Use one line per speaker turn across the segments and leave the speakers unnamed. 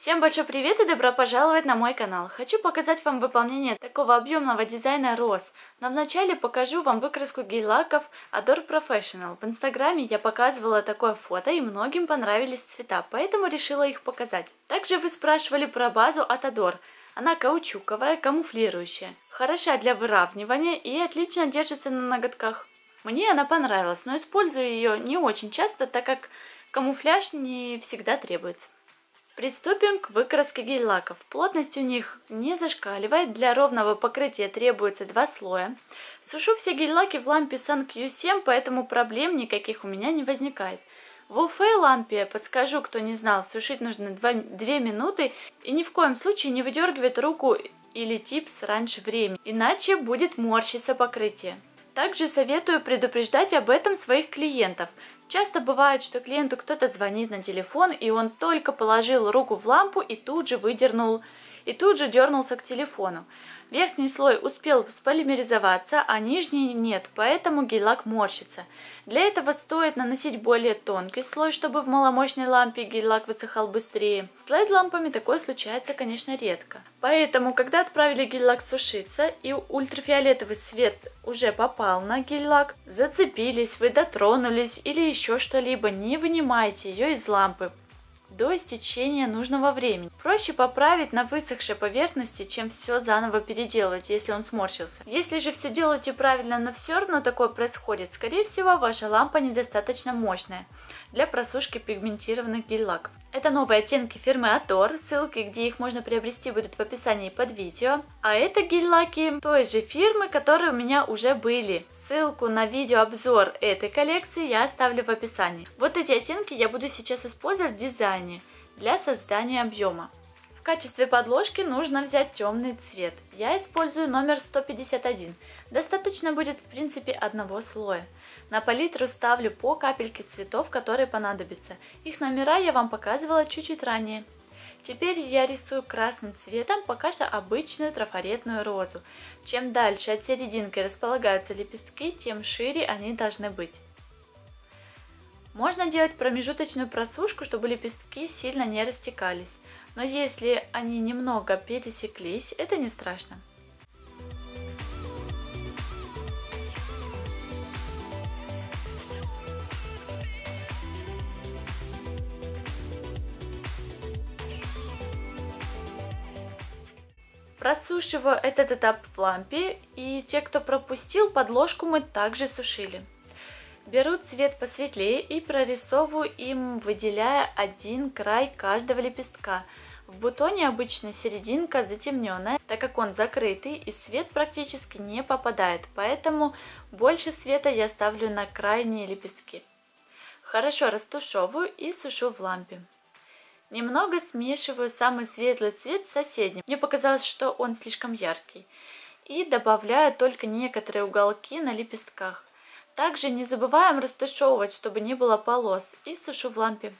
Всем большой привет и добро пожаловать на мой канал. Хочу показать вам выполнение такого объемного дизайна роз. Но вначале покажу вам выкраску гель-лаков Adore Professional. В инстаграме я показывала такое фото и многим понравились цвета, поэтому решила их показать. Также вы спрашивали про базу от Adore. Она каучуковая, камуфлирующая, хороша для выравнивания и отлично держится на ноготках. Мне она понравилась, но использую ее не очень часто, так как камуфляж не всегда требуется. Приступим к выкраске гель-лаков. Плотность у них не зашкаливает, для ровного покрытия требуется два слоя. Сушу все гель-лаки в лампе Sun Q7, поэтому проблем никаких у меня не возникает. В УФ лампе, подскажу, кто не знал, сушить нужно 2, 2 минуты и ни в коем случае не выдергивать руку или типс раньше времени, иначе будет морщиться покрытие. Также советую предупреждать об этом своих клиентов. Часто бывает, что клиенту кто-то звонит на телефон, и он только положил руку в лампу и тут же выдернул, и тут же дернулся к телефону. Верхний слой успел сполимеризоваться, а нижний нет, поэтому гель-лак морщится. Для этого стоит наносить более тонкий слой, чтобы в маломощной лампе гель-лак высыхал быстрее. С LED-лампами такое случается, конечно, редко. Поэтому, когда отправили гель-лак сушиться и ультрафиолетовый свет уже попал на гель-лак, зацепились, вы дотронулись или еще что-либо, не вынимайте ее из лампы, до истечения нужного времени. Проще поправить на высохшей поверхности, чем все заново переделывать, если он сморщился. Если же все делаете правильно, но все равно такое происходит, скорее всего ваша лампа недостаточно мощная для просушки пигментированных гель-лаков. Это новые оттенки фирмы Ator, ссылки, где их можно приобрести, будут в описании под видео. А это гель-лаки той же фирмы, которые у меня уже были. Ссылку на видеообзор этой коллекции я оставлю в описании. Вот эти оттенки я буду сейчас использовать в дизайне для создания объема. В качестве подложки нужно взять темный цвет. Я использую номер 151. Достаточно будет в принципе одного слоя. На палитру ставлю по капельке цветов, которые понадобятся. Их номера я вам показывала чуть-чуть ранее. Теперь я рисую красным цветом пока что обычную трафаретную розу. Чем дальше от серединки располагаются лепестки, тем шире они должны быть. Можно делать промежуточную просушку, чтобы лепестки сильно не растекались но если они немного пересеклись, это не страшно. Просушиваю этот этап в лампе, и те, кто пропустил, подложку мы также сушили. Беру цвет посветлее и прорисовываю им, выделяя один край каждого лепестка – в бутоне обычно серединка затемненная, так как он закрытый и свет практически не попадает, поэтому больше света я ставлю на крайние лепестки. Хорошо растушевываю и сушу в лампе. Немного смешиваю самый светлый цвет с соседним. Мне показалось, что он слишком яркий. И добавляю только некоторые уголки на лепестках. Также не забываем растушевывать, чтобы не было полос. И сушу в лампе.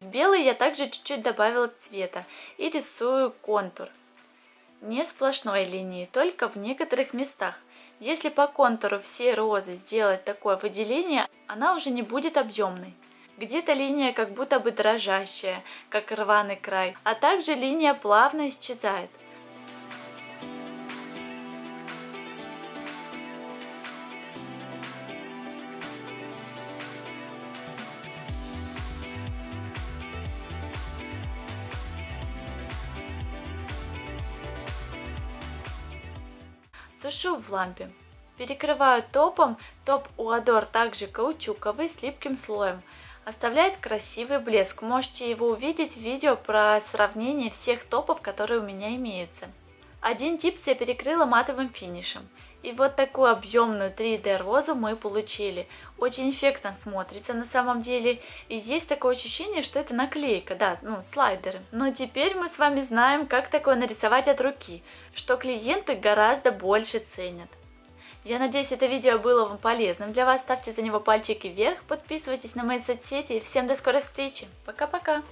белый я также чуть-чуть добавила цвета и рисую контур. Не сплошной линии, только в некоторых местах. Если по контуру всей розы сделать такое выделение, она уже не будет объемной. Где-то линия как будто бы дрожащая, как рваный край, а также линия плавно исчезает. Сушу в лампе. Перекрываю топом. Топ у Адор также каучуковый с липким слоем. Оставляет красивый блеск. Можете его увидеть в видео про сравнение всех топов, которые у меня имеются. Один типс я перекрыла матовым финишем. И вот такую объемную 3D розу мы получили. Очень эффектно смотрится на самом деле. И есть такое ощущение, что это наклейка, да, ну, слайдеры. Но теперь мы с вами знаем, как такое нарисовать от руки, что клиенты гораздо больше ценят. Я надеюсь, это видео было вам полезным для вас. Ставьте за него пальчики вверх, подписывайтесь на мои соцсети. Всем до скорой встречи. Пока-пока.